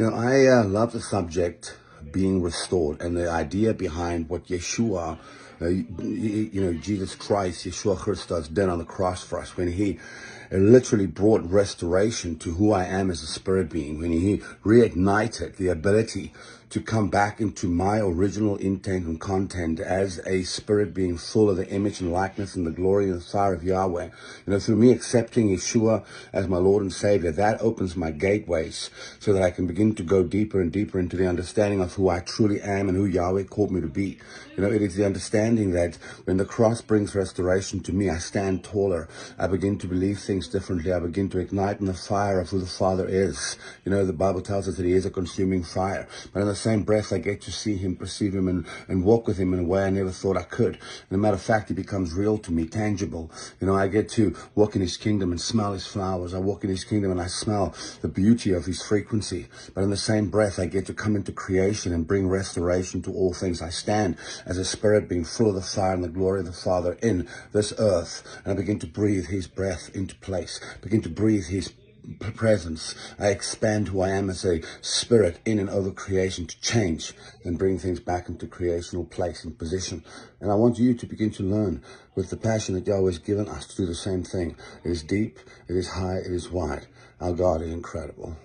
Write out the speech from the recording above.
Know, I uh, love the subject being restored and the idea behind what Yeshua, uh, you, know, Jesus Christ, Yeshua Christos did on the cross for us when he literally brought restoration to who I am as a spirit being, when he reignited the ability to come back into my original intent and content as a spirit being full of the image and likeness and the glory and the fire of Yahweh. You know, through me accepting Yeshua as my Lord and Savior, that opens my gateways so that I can begin to go deeper and deeper into the understanding of who I truly am and who Yahweh called me to be. You know, it is the understanding that when the cross brings restoration to me, I stand taller. I begin to believe things differently. I begin to ignite in the fire of who the Father is. You know, the Bible tells us that he is a consuming fire. But in the same breath, I get to see him, perceive him, and, and walk with him in a way I never thought I could. And a matter of fact, he becomes real to me, tangible. You know, I get to walk in his kingdom and smell his flowers. I walk in his kingdom and I smell the beauty of his frequency. But in the same breath, I get to come into creation and bring restoration to all things. I stand as a spirit being full of the fire and the glory of the Father in this earth. And I begin to breathe his breath into place, begin to breathe his presence. I expand who I am as a spirit in and over creation to change and bring things back into creational place and position. And I want you to begin to learn with the passion that Yahweh has given us to do the same thing. It is deep, it is high, it is wide. Our God is incredible.